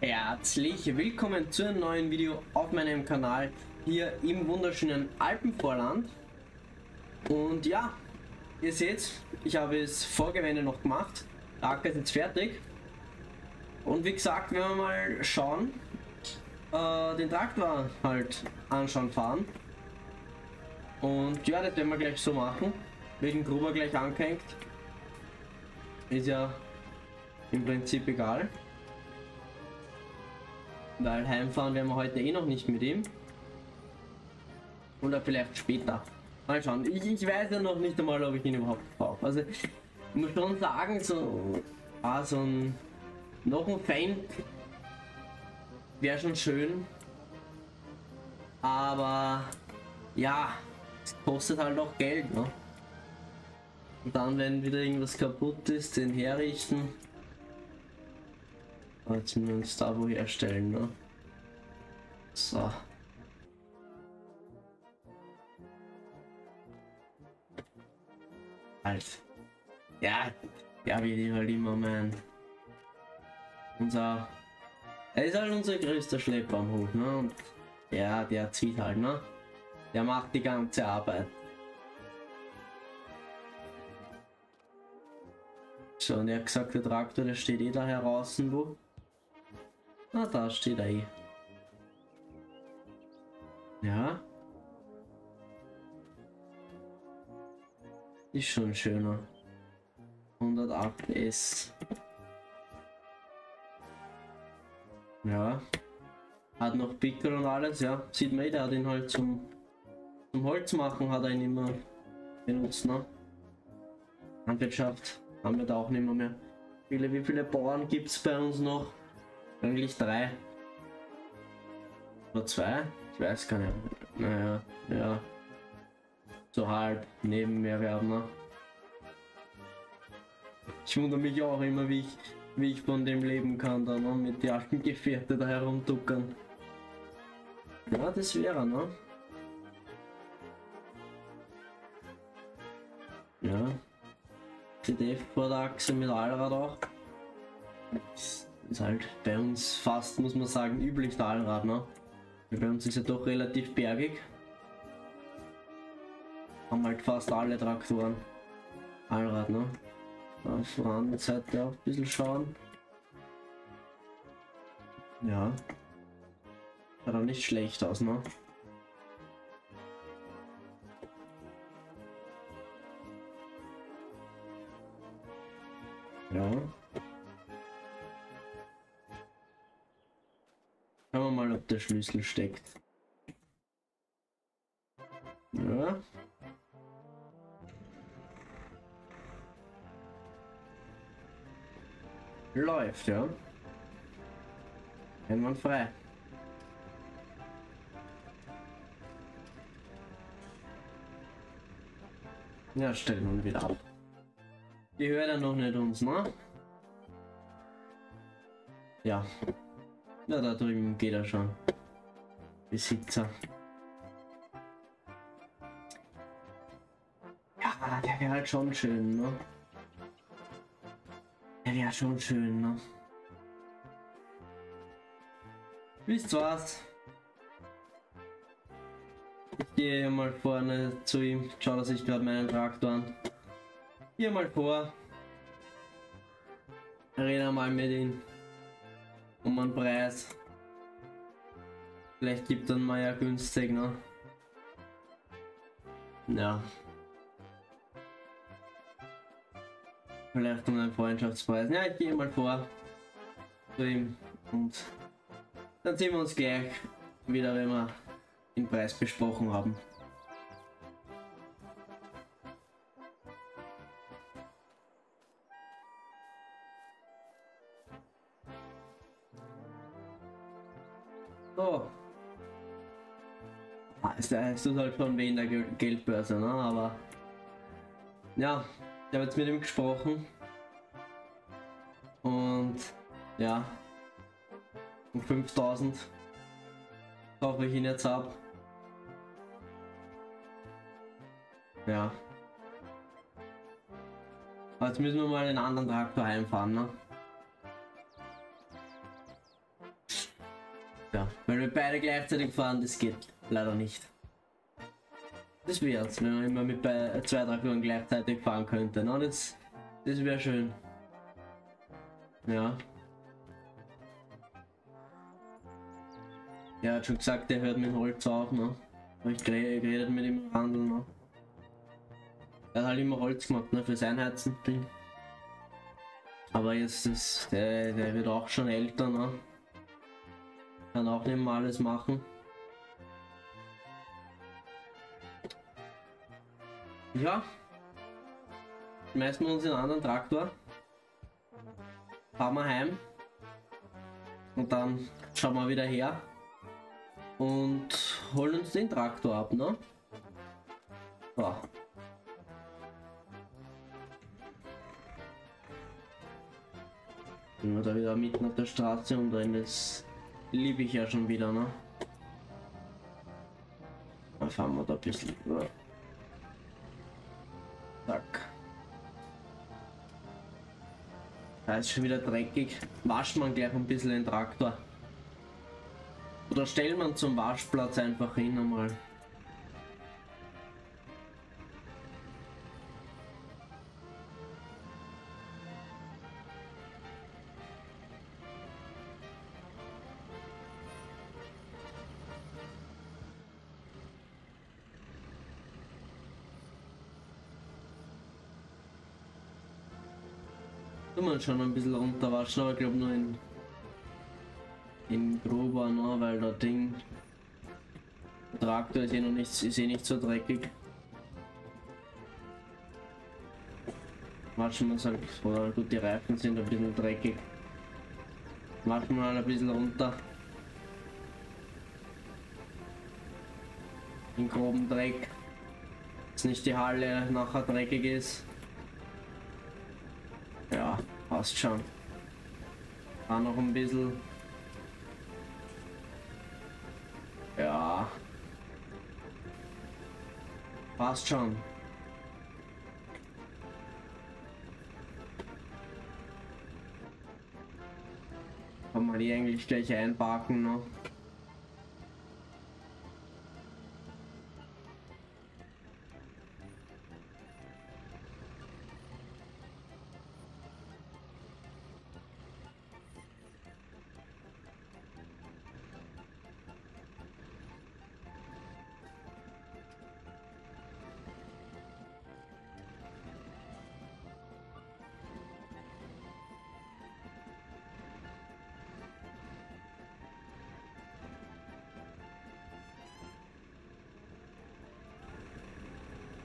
Herzlich willkommen zu einem neuen Video auf meinem Kanal hier im wunderschönen Alpenvorland. Und ja, ihr seht, ich habe es Vorgewende noch gemacht. Der Acker ist jetzt fertig. Und wie gesagt, werden wir mal schauen, äh, den Traktor halt anschauen, fahren. Und ja, das werden wir gleich so machen. Welchen Gruber gleich angehängt. Ist ja im Prinzip egal. Weil heimfahren werden wir heute eh noch nicht mit ihm. Oder vielleicht später. Mal schauen. Ich, ich weiß ja noch nicht einmal, ob ich ihn überhaupt brauche. Also ich muss schon sagen, so, ah, so ein noch ein Fan wäre schon schön. Aber ja, es kostet halt auch Geld, ne? Und dann, wenn wieder irgendwas kaputt ist, den herrichten. Jetzt müssen wir uns da wo herstellen, ne? So. Halt. Ja, ja, wie die halt immer meinen. Unser. Er ist halt unser größter Schlepper am Hof, ne? Und ja, der zieht halt, ne? Der macht die ganze Arbeit. So, und er hat gesagt, der Traktor, der steht eh da heraus, wo? Ah, da steht er eh. Ja. Ist schon schöner. 108 S. Ja. Hat noch Pickel und alles, ja. Sieht man, eh, der hat ihn halt zum, zum Holz machen, hat er ihn immer benutzt, ne? Landwirtschaft haben wir da auch nicht mehr. mehr. Viele, wie viele Bauern gibt es bei uns noch? Eigentlich drei. Oder zwei? Ich weiß gar nicht. Naja, ja. So halb neben mir werden. Ne? Ich wundere mich auch immer, wie ich, wie ich von dem leben kann, da ne? mit den alten Gefährte da herumduckern. Ja, das wäre, ne? Ja. CDF vor der Achse mit Allrad auch. Ist halt bei uns fast, muss man sagen, üblich der Allrad, ne? Bei uns ist ja doch relativ bergig. Haben halt fast alle Traktoren. Allrad, ne? Auf der anderen Seite auch ein bisschen schauen. Ja. Schaut auch nicht schlecht aus, ne? Ja. Schauen wir mal, ob der Schlüssel steckt. Läuft, ja. frei. Ja, stellen wir wieder ab. Die hört er noch nicht uns, ne? Ja. Ja, da drüben geht er schon. Besitzer. Ja, der wäre halt schon schön, ne? Wäre schon schön, ne? Wisst was? Ich gehe mal vorne zu ihm, schau, dass ich gerade meinen Traktor an. Hier mal vor. Rede mal mit ihm um einen Preis. Vielleicht gibt dann mal ja günstig, ne? Ja. Vielleicht um einen Freundschaftspreis. Ja, ich gehe mal vor zu ihm und dann sehen wir uns gleich wieder, wenn wir den Preis besprochen haben. So. Es ist halt schon in der Geldbörse, ne? Aber ja, ich habe jetzt mit ihm gesprochen und ja, um 5000 kaufe ich ihn jetzt ab. Ja. Jetzt müssen wir mal einen anderen Traktor einfahren, ne? Ja, weil wir beide gleichzeitig fahren, das geht leider nicht. Das wär's, wenn man immer mit bei zwei Traktoren gleichzeitig fahren könnte, ne? Das, das wäre schön. Ja. Er hat schon gesagt, er hört mit Holz auf, ne? Ich geredet mit ihm Handel, ne? Er hat halt immer Holz gemacht, ne? Fürs Einheizen. Aber jetzt ist der, der wird auch schon älter, ne? Kann auch nicht mehr alles machen. Ja. Schmeißen wir uns in einen anderen Traktor. Fahren wir heim. Und dann schauen wir wieder her. Und holen uns den Traktor ab, ne? So. Sind wir da wieder mitten auf der Straße und drin, das liebe ich ja schon wieder, ne? Dann fahren wir da ein bisschen. Ja. Da ist schon wieder dreckig. Wascht man gleich ein bisschen den Traktor. Oder stellt man zum Waschplatz einfach hin einmal. Man schon ein bisschen runterwaschen, aber ich glaube nur in, in grober, ne, weil der Ding Traktor ist eh noch nicht, ist eh nicht so dreckig. Es halt, oder gut, die Reifen sind ein bisschen dreckig. Waschen wir halt ein bisschen runter. In groben Dreck. Dass nicht die Halle nachher dreckig ist. Passt schon. Da noch ein bisschen. Ja. Passt schon. Kann man die eigentlich gleich einparken noch?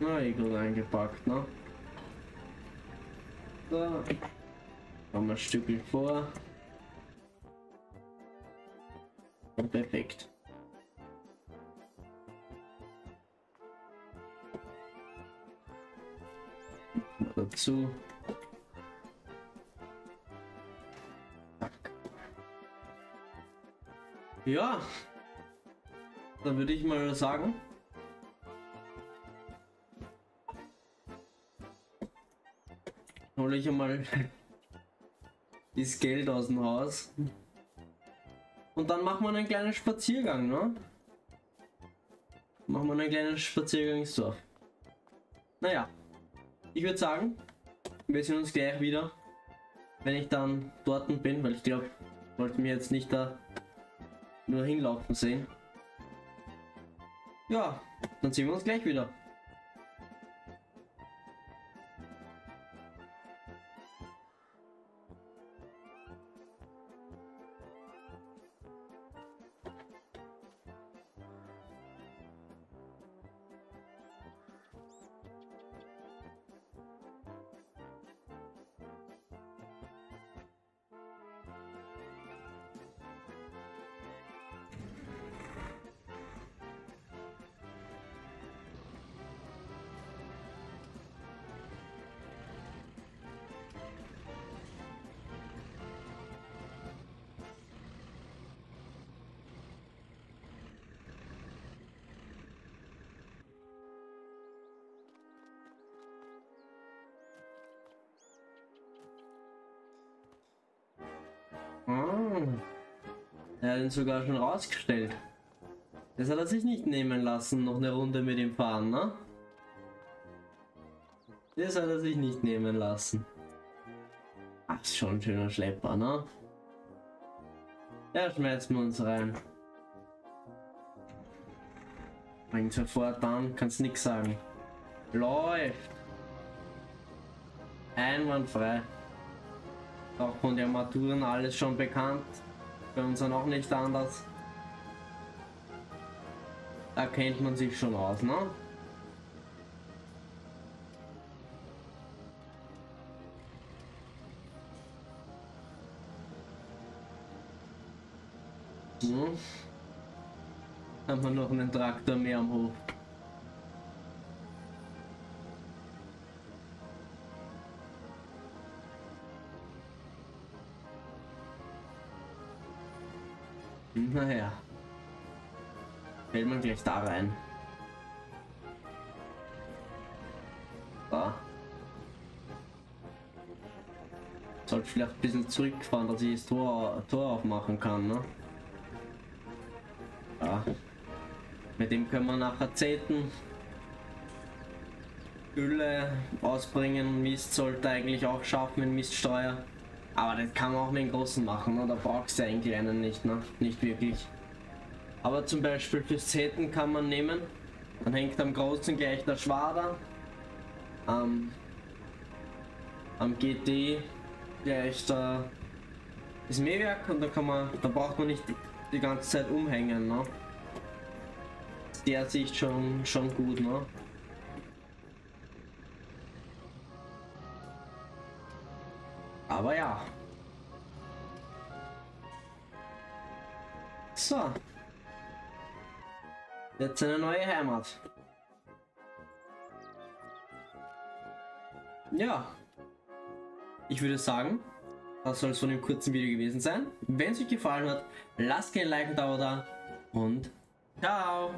Na, gut eingepackt, ne? So. Haben wir ein Stückchen vor. Und perfekt. Dazu. Ja. Dann würde ich mal sagen, hole ich einmal das Geld aus dem Haus. Und dann machen wir einen kleinen Spaziergang, ne? Machen wir einen kleinen Spaziergang ins Dorf. Naja, ich würde sagen, wir sehen uns gleich wieder, wenn ich dann dort bin, weil ich glaube, ich wollte mir jetzt nicht da nur hinlaufen sehen. Ja, dann sehen wir uns gleich wieder. Er hat ihn sogar schon rausgestellt. Das hat er sich nicht nehmen lassen, noch eine Runde mit ihm fahren, ne? Das hat er sich nicht nehmen lassen. Ach, ist schon ein schöner Schlepper, ne? Ja, schmeißen wir uns rein. Bringt sofort an, kannst nix sagen. Läuft! Einwandfrei. Auch von den Armaturen alles schon bekannt. Bei uns auch nicht anders. Da kennt man sich schon aus, ne? Hm. Haben wir noch einen Traktor mehr am Hof. Naja. Fällt man gleich da rein. Da. Sollte vielleicht ein bisschen zurückfahren, dass ich das Tor, Tor aufmachen kann, ne? Ja. Mit dem können wir nachher zählen. Gülle ausbringen. Mist sollte eigentlich auch schaffen mit Miststeuer. Aber das kann man auch mit dem großen machen, ne? da brauchst du einen kleinen nicht, ne? Nicht wirklich. Aber zum Beispiel fürs Zetten kann man nehmen. Dann hängt am großen gleich der Schwader. Am, am GT gleich der, das Mähwerk und da kann man, da braucht man nicht die ganze Zeit umhängen, ne? Der Sicht schon, schon gut, ne? Aber ja. So. Jetzt eine neue Heimat. Ja. Ich würde sagen, das soll es von dem kurzen Video gewesen sein. Wenn es euch gefallen hat, lasst gerne ein Like und Abo da. Und ciao.